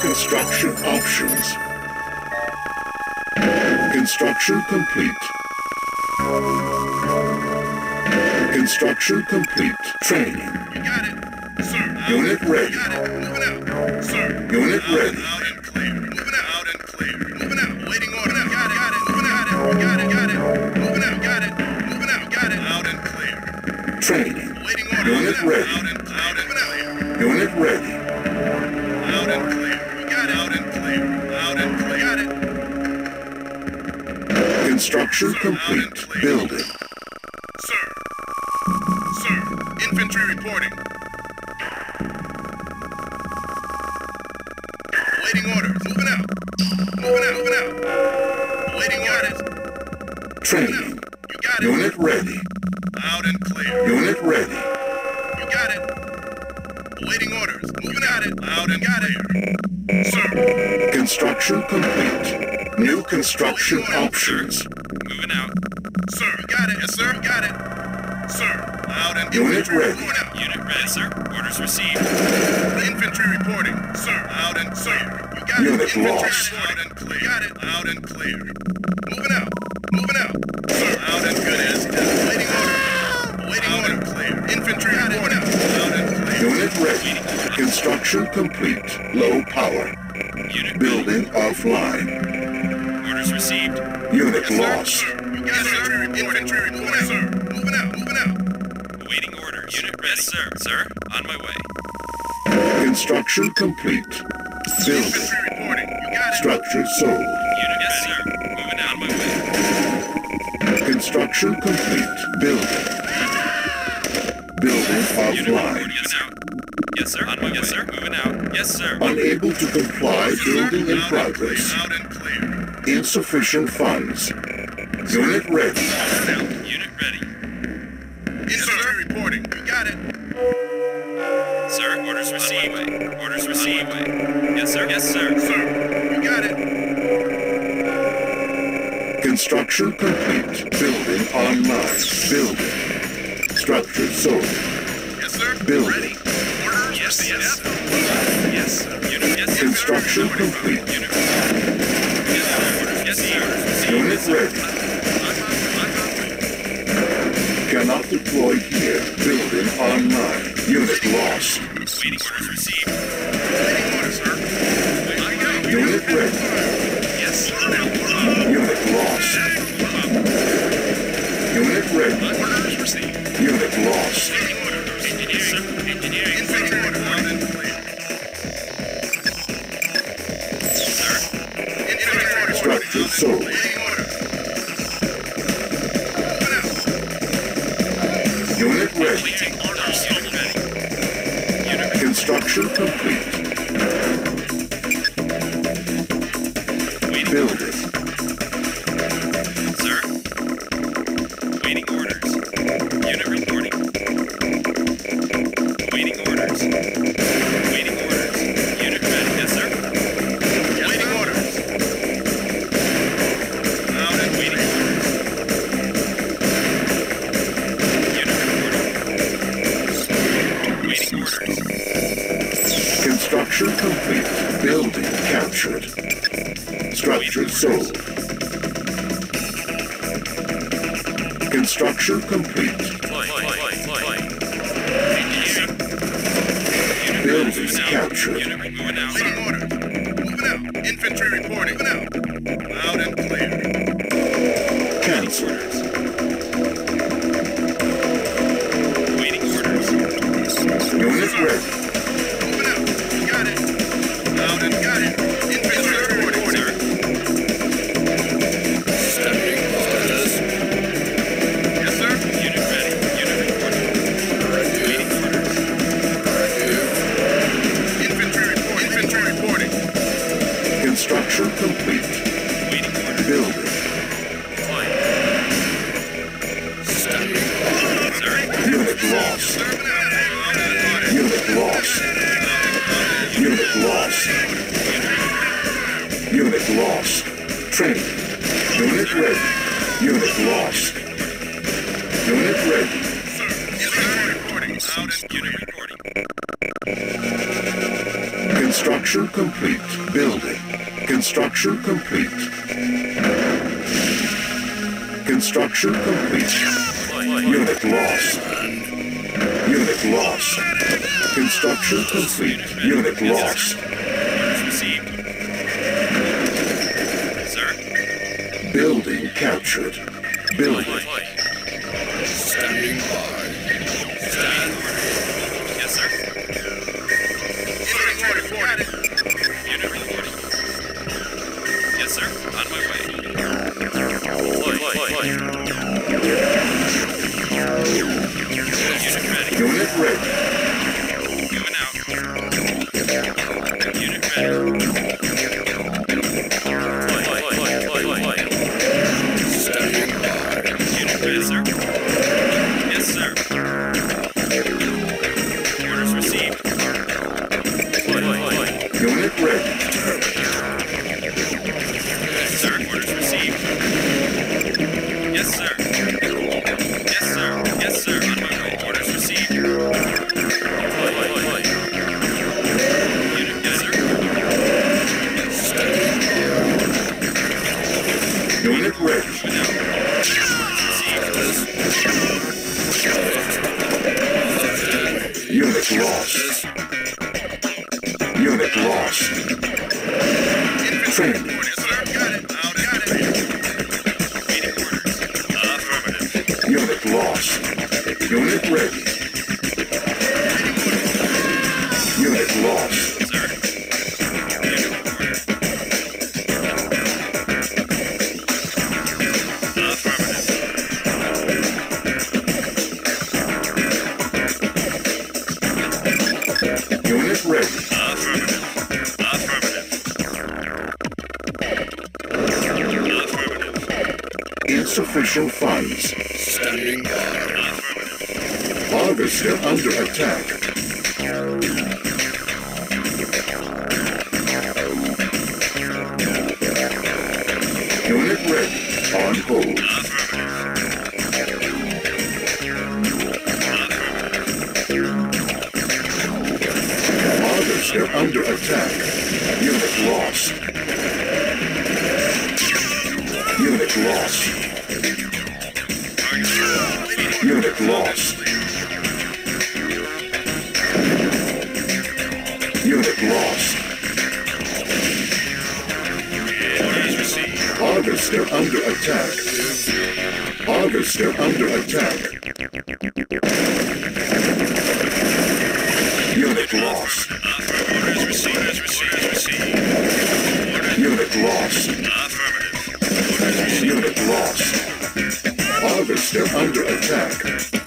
construction options. Construction complete. Construction complete. Training. Got it. Sir. Unit ready. Got it. Moving out. Sir. Unit ready. Construction complete. Building. Sir. Sir. Infantry reporting. Waiting orders. Moving out. Moving out. Moving out. Waiting orders. Training. You got it. Unit ready. Out and clear. Unit ready. You got it. Waiting orders. Moving out it. Out and got it. Sir. Construction complete. New construction options. Moving out. Sir. Got it. Yes, sir. Got it. Sir. Out and Unit infantry ready. reporting. Out. Unit ready, sir. Orders received. Infantry reporting. Sir. Out and clear. You got Unit it. Infantry lost. Out and clear. Got it. Out and clear. Moving out. Moving out. Sir. Out and good as dead. Waiting order. Waiting out order. clear. Infantry reporting. Out and clear. Unit ready. Construction complete. Low power. Unit Building offline. Orders received. Unit lost. You got infantry reporting. Infantry reporting, sir. Moving out. Moving out. Awaiting orders. Unit ready. Yes, sir. Sir, on my way. Construction complete. Building. Infantry reporting. You got it. Structure sold. Unit yes, sir. Moving out. On my way. Construction complete. Building. Building offline. Yes, out. Yes, sir. On my yes, way. sir. Moving out. Yes, sir. Unable to comply. Building in Out progress. clear. Out and clear. Insufficient funds. Unit ready. Out. Unit ready. Infantry reporting. You got it. Sir, orders received. Orders received. Yes, sir. Yes, sir. Sir, you got it. Construction complete. Building online. Building. Structure sold. Yes, sir. Building. Ready. Orders yes, yes. Yes. Unit, yes, sir. Construction complete. Unit. Unit ready. Cannot deploy here. Building online. Unit lost. Waiting orders received. Waiting orders, sir. Waiting. Unit ready. Yes. Unit lost. Unit ready. Orders received. Unit lost. Unit. Waiting orders. Unit. Construction complete. Waiting orders. Construction complete. Building captured. Structure sold. Construction complete. Building captured. Unit lost. Unit lost. Training. Unit ready. Unit lost. Unit ready. And unit reporting. Construction complete. Building. Construction complete. Construction complete. Unit lost. Unit lost. Construction complete. Unit lost. Building captured. Building. Standing by. Yes, sir. Unit reporting. Unit reporting. Yes, sir. On my way. Unit Unit ready. Unit lost. Unit lost. Training. Unit lost. Unit ready. Insufficient funds. Standing. Affirmative. Harvester under attack. Unit ready. On hold. Harvester under attack. Unit lost. Unit lost. Unit lost. Unit lost. Harvester under attack. Harvester under attack. Unit lost. Orders received. Orders. Received. Unit lost. Affirmative. Unit lost. Harvester under attack.